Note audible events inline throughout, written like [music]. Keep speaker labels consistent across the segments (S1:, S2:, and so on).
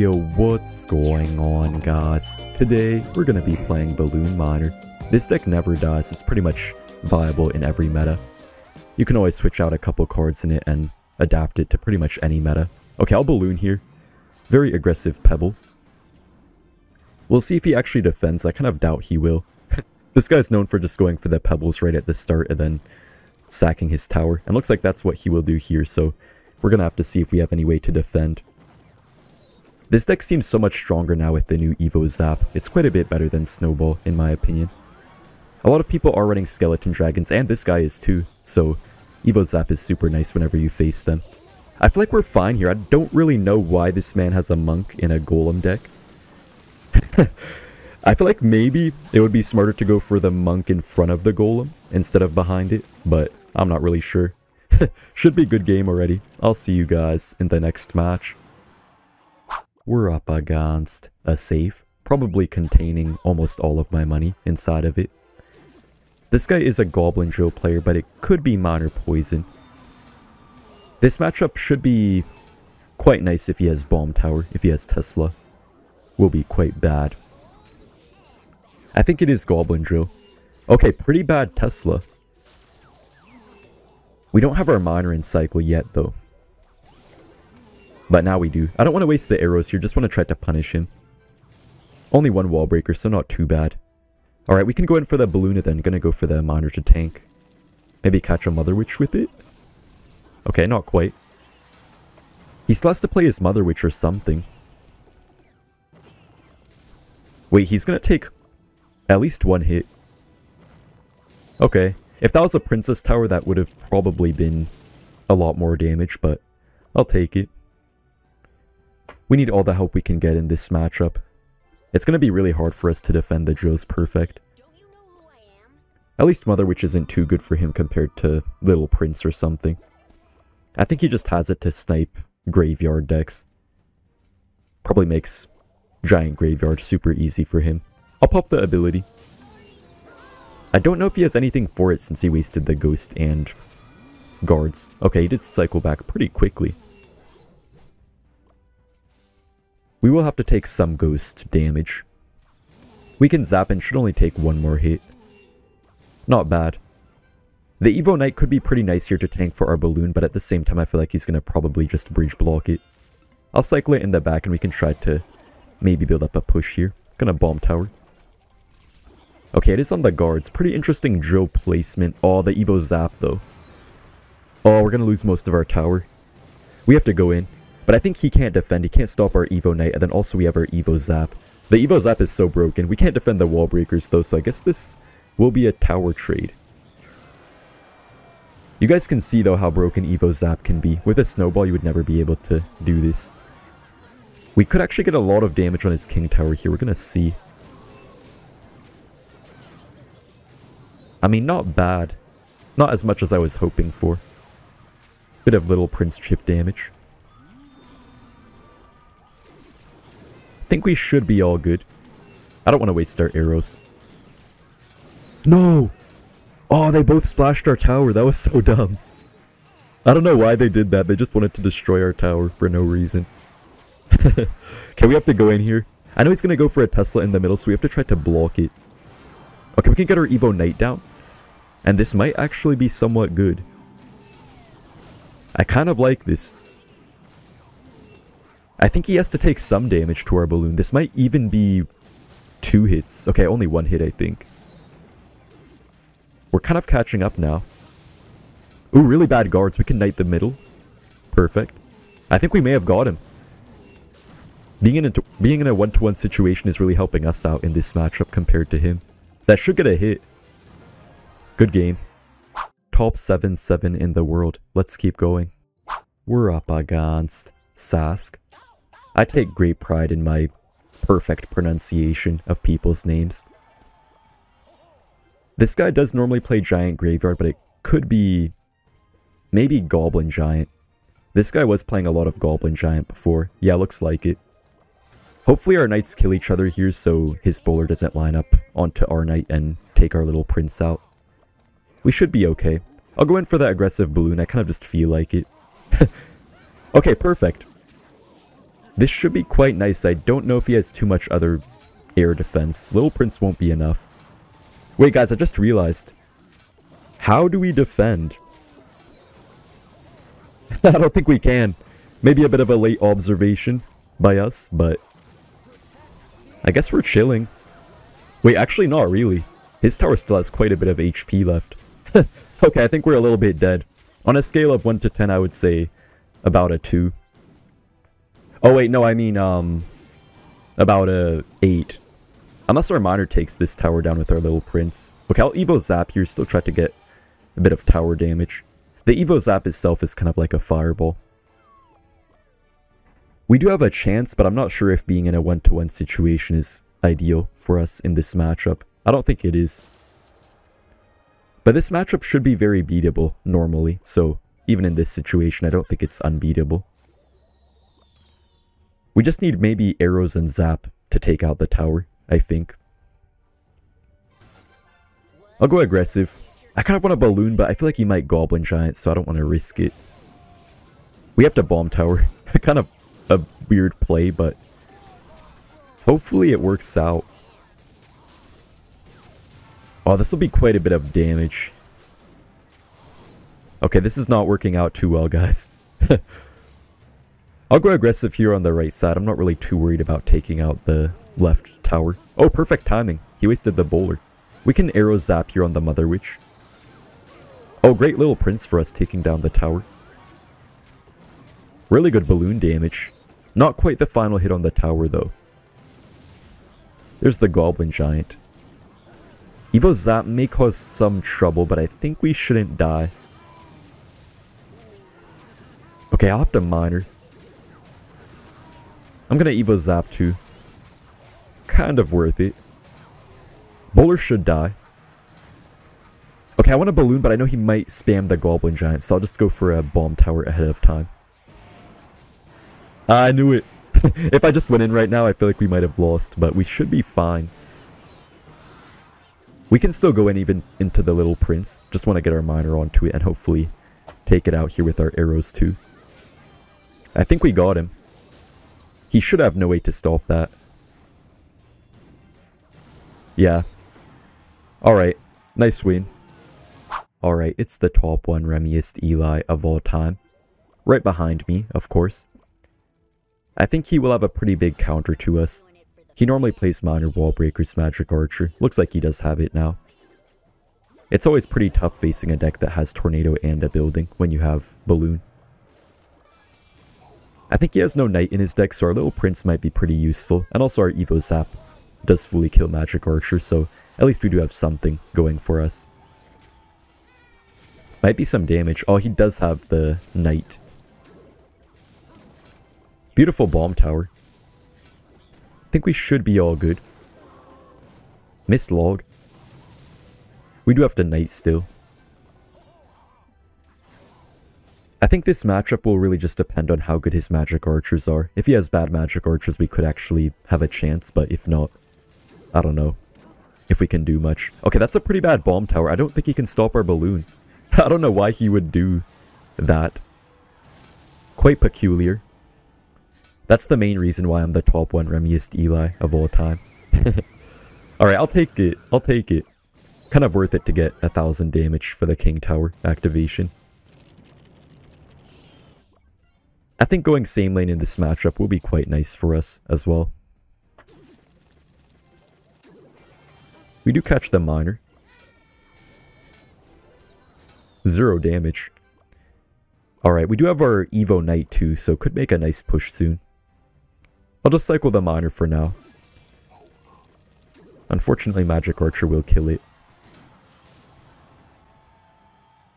S1: Yo, what's going on guys? Today, we're gonna be playing Balloon Miner. This deck never dies, it's pretty much viable in every meta. You can always switch out a couple cards in it and adapt it to pretty much any meta. Okay, I'll Balloon here. Very aggressive Pebble. We'll see if he actually defends, I kind of doubt he will. [laughs] this guy's known for just going for the Pebbles right at the start and then sacking his tower. And looks like that's what he will do here, so we're gonna have to see if we have any way to defend. This deck seems so much stronger now with the new Evo Zap. It's quite a bit better than Snowball, in my opinion. A lot of people are running Skeleton Dragons, and this guy is too, so Evo Zap is super nice whenever you face them. I feel like we're fine here. I don't really know why this man has a Monk in a Golem deck. [laughs] I feel like maybe it would be smarter to go for the Monk in front of the Golem instead of behind it, but I'm not really sure. [laughs] Should be a good game already. I'll see you guys in the next match. We're up against a safe, probably containing almost all of my money inside of it. This guy is a Goblin Drill player, but it could be Miner Poison. This matchup should be quite nice if he has Bomb Tower, if he has Tesla. Will be quite bad. I think it is Goblin Drill. Okay, pretty bad Tesla. We don't have our Miner in cycle yet, though. But now we do. I don't want to waste the arrows here, just want to try to punish him. Only one wall breaker, so not too bad. Alright, we can go in for the balloon then. Gonna go for the miner to tank. Maybe catch a Mother Witch with it? Okay, not quite. He still has to play his Mother Witch or something. Wait, he's gonna take at least one hit. Okay. If that was a Princess Tower, that would have probably been a lot more damage, but I'll take it. We need all the help we can get in this matchup. It's going to be really hard for us to defend the Joes perfect. At least Mother Witch isn't too good for him compared to Little Prince or something. I think he just has it to snipe graveyard decks. Probably makes Giant Graveyard super easy for him. I'll pop the ability. I don't know if he has anything for it since he wasted the Ghost and Guards. Okay, he did cycle back pretty quickly. We will have to take some ghost damage. We can zap and should only take one more hit. Not bad. The Evo Knight could be pretty nice here to tank for our balloon, but at the same time I feel like he's going to probably just breach block it. I'll cycle it in the back and we can try to maybe build up a push here. Gonna bomb tower. Okay, it is on the guards. Pretty interesting drill placement. Oh, the Evo Zap though. Oh, we're gonna lose most of our tower. We have to go in. But I think he can't defend. He can't stop our Evo Knight. And then also we have our Evo Zap. The Evo Zap is so broken. We can't defend the wall breakers though. So I guess this will be a tower trade. You guys can see though how broken Evo Zap can be. With a snowball you would never be able to do this. We could actually get a lot of damage on his King Tower here. We're going to see. I mean, not bad. Not as much as I was hoping for. Bit of Little Prince chip damage. Think we should be all good. I don't want to waste our arrows. No! Oh, they both splashed our tower. That was so dumb. I don't know why they did that. They just wanted to destroy our tower for no reason. [laughs] okay, we have to go in here. I know he's going to go for a Tesla in the middle, so we have to try to block it. Okay, we can get our Evo Knight down. And this might actually be somewhat good. I kind of like this. I think he has to take some damage to our balloon. This might even be two hits. Okay, only one hit, I think. We're kind of catching up now. Ooh, really bad guards. We can knight the middle. Perfect. I think we may have got him. Being in a being in a one-to-one -one situation is really helping us out in this matchup compared to him. That should get a hit. Good game. Top 7-7 in the world. Let's keep going. We're up against Sask. I take great pride in my perfect pronunciation of people's names. This guy does normally play Giant Graveyard, but it could be maybe Goblin Giant. This guy was playing a lot of Goblin Giant before. Yeah, looks like it. Hopefully our knights kill each other here so his bowler doesn't line up onto our knight and take our little prince out. We should be okay. I'll go in for that aggressive balloon. I kind of just feel like it. [laughs] okay, perfect. This should be quite nice. I don't know if he has too much other air defense. Little Prince won't be enough. Wait, guys, I just realized. How do we defend? [laughs] I don't think we can. Maybe a bit of a late observation by us, but... I guess we're chilling. Wait, actually not really. His tower still has quite a bit of HP left. [laughs] okay, I think we're a little bit dead. On a scale of 1 to 10, I would say about a 2. Oh wait, no, I mean, um, about a 8. Unless our miner takes this tower down with our little prince. Okay, I'll Evo Zap here, still try to get a bit of tower damage. The Evo Zap itself is kind of like a fireball. We do have a chance, but I'm not sure if being in a one-to-one -one situation is ideal for us in this matchup. I don't think it is. But this matchup should be very beatable normally, so even in this situation, I don't think it's unbeatable. We just need maybe arrows and zap to take out the tower, I think. I'll go aggressive. I kind of want a balloon, but I feel like he might goblin giant, so I don't want to risk it. We have to bomb tower. [laughs] kind of a weird play, but hopefully it works out. Oh, this will be quite a bit of damage. Okay, this is not working out too well, guys. [laughs] I'll go aggressive here on the right side. I'm not really too worried about taking out the left tower. Oh, perfect timing. He wasted the bowler. We can arrow zap here on the Mother Witch. Oh, great little prince for us taking down the tower. Really good balloon damage. Not quite the final hit on the tower, though. There's the Goblin Giant. Evo Zap may cause some trouble, but I think we shouldn't die. Okay, I'll have to miner. I'm gonna Evo Zap too. Kind of worth it. Bowler should die. Okay, I want a balloon, but I know he might spam the Goblin Giant, so I'll just go for a Bomb Tower ahead of time. I knew it. [laughs] if I just went in right now, I feel like we might have lost, but we should be fine. We can still go in even into the Little Prince. Just want to get our miner onto it and hopefully take it out here with our arrows too. I think we got him. He should have no way to stop that. Yeah. Alright. Nice win. Alright, it's the top one Remiest Eli of all time. Right behind me, of course. I think he will have a pretty big counter to us. He normally plays Miner Wall Breakers Magic Archer. Looks like he does have it now. It's always pretty tough facing a deck that has Tornado and a Building when you have Balloon. I think he has no Knight in his deck, so our little Prince might be pretty useful. And also our Evo Zap does fully kill Magic Archer, so at least we do have something going for us. Might be some damage. Oh, he does have the Knight. Beautiful Bomb Tower. I think we should be all good. Missed Log. We do have the Knight still. I think this matchup will really just depend on how good his magic archers are. If he has bad magic archers, we could actually have a chance, but if not, I don't know if we can do much. Okay, that's a pretty bad bomb tower. I don't think he can stop our balloon. [laughs] I don't know why he would do that. Quite peculiar. That's the main reason why I'm the top one Remiest Eli of all time. [laughs] Alright, I'll take it. I'll take it. Kind of worth it to get a thousand damage for the King Tower activation. I think going same lane in this matchup will be quite nice for us as well. We do catch the miner. Zero damage. Alright, we do have our Evo Knight too, so could make a nice push soon. I'll just cycle the miner for now. Unfortunately, Magic Archer will kill it.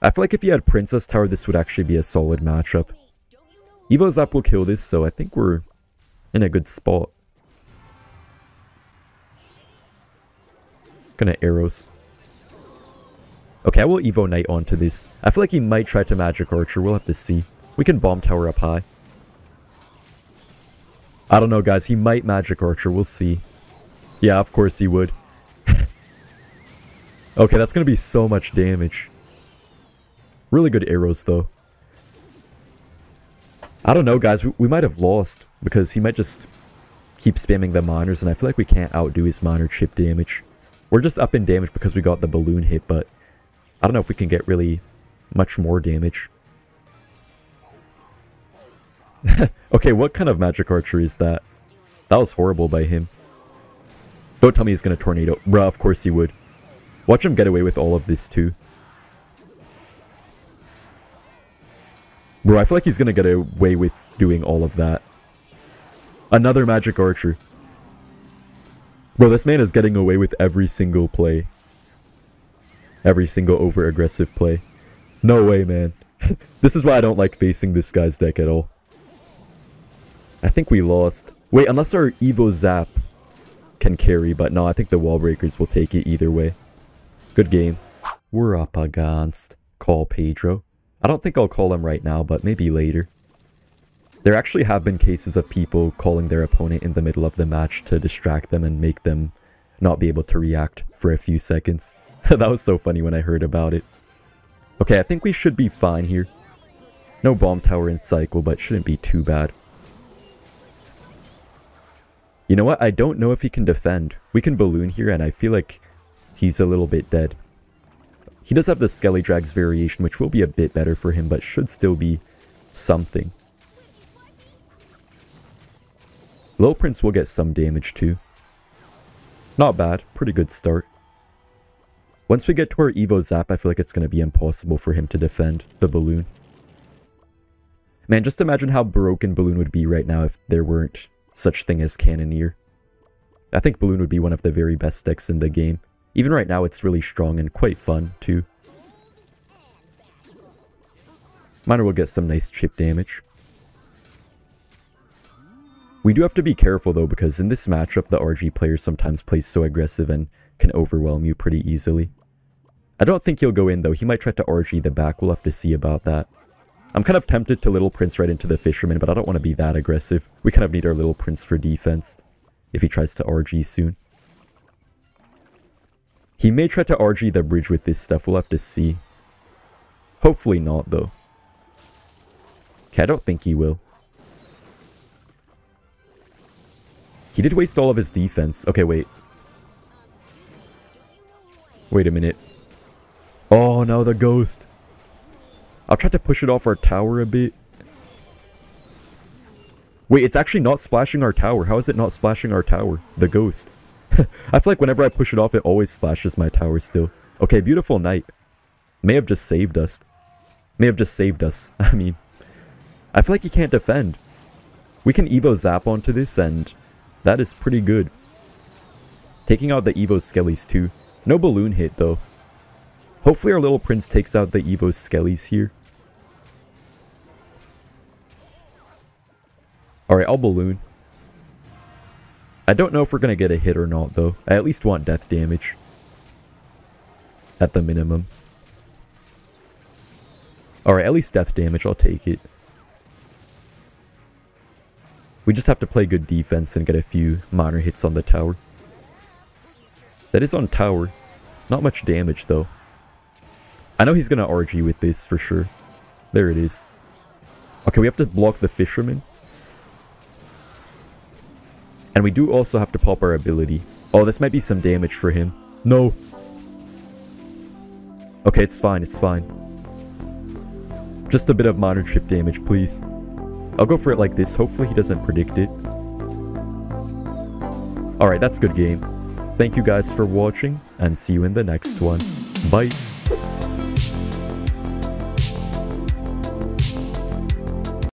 S1: I feel like if you had Princess Tower, this would actually be a solid matchup. Evo Zap will kill this, so I think we're in a good spot. Gonna arrows. Okay, I will Evo Knight onto this. I feel like he might try to Magic Archer. We'll have to see. We can Bomb Tower up high. I don't know, guys. He might Magic Archer. We'll see. Yeah, of course he would. [laughs] okay, that's gonna be so much damage. Really good arrows, though. I don't know, guys. We, we might have lost because he might just keep spamming the miners, and I feel like we can't outdo his miner chip damage. We're just up in damage because we got the balloon hit, but I don't know if we can get really much more damage. [laughs] okay, what kind of magic archer is that? That was horrible by him. Don't tell me he's gonna tornado. Bruh, of course he would. Watch him get away with all of this too. Bro, I feel like he's gonna get away with doing all of that. Another magic archer. Bro, this man is getting away with every single play. Every single over-aggressive play. No way, man. [laughs] this is why I don't like facing this guy's deck at all. I think we lost. Wait, unless our Evo Zap can carry, but no, I think the wall breakers will take it either way. Good game. We're up against Call Pedro. I don't think I'll call him right now, but maybe later. There actually have been cases of people calling their opponent in the middle of the match to distract them and make them not be able to react for a few seconds. [laughs] that was so funny when I heard about it. Okay, I think we should be fine here. No bomb tower in cycle, but shouldn't be too bad. You know what? I don't know if he can defend. We can balloon here, and I feel like he's a little bit dead. He does have the Skelly Drags variation, which will be a bit better for him, but should still be something. Little Prince will get some damage too. Not bad. Pretty good start. Once we get to our Evo Zap, I feel like it's going to be impossible for him to defend the Balloon. Man, just imagine how broken Balloon would be right now if there weren't such thing as Cannoneer. I think Balloon would be one of the very best decks in the game. Even right now, it's really strong and quite fun, too. Miner will get some nice chip damage. We do have to be careful though because in this matchup the RG player sometimes plays so aggressive and can overwhelm you pretty easily. I don't think he'll go in though, he might try to RG the back, we'll have to see about that. I'm kind of tempted to Little Prince right into the Fisherman, but I don't want to be that aggressive. We kind of need our Little Prince for defense, if he tries to RG soon. He may try to RG the bridge with this stuff, we'll have to see. Hopefully not though. Okay, I don't think he will. He did waste all of his defense. Okay, wait. Wait a minute. Oh no, the ghost. I'll try to push it off our tower a bit. Wait, it's actually not splashing our tower. How is it not splashing our tower? The ghost. [laughs] I feel like whenever I push it off, it always splashes my tower still. Okay, beautiful knight. May have just saved us. May have just saved us. [laughs] I mean, I feel like he can't defend. We can Evo Zap onto this and that is pretty good. Taking out the Evo Skellies too. No balloon hit though. Hopefully our little prince takes out the Evo Skellies here. Alright, I'll balloon. I don't know if we're going to get a hit or not though. I at least want death damage. At the minimum. Alright, at least death damage, I'll take it. We just have to play good defense and get a few minor hits on the tower. That is on tower. Not much damage though. I know he's gonna RG with this for sure. There it is. Okay, we have to block the fisherman. And we do also have to pop our ability. Oh, this might be some damage for him. No. Okay, it's fine, it's fine. Just a bit of minor chip damage, please. I'll go for it like this. Hopefully he doesn't predict it. Alright, that's good game. Thank you guys for watching, and see you in the next one. Bye!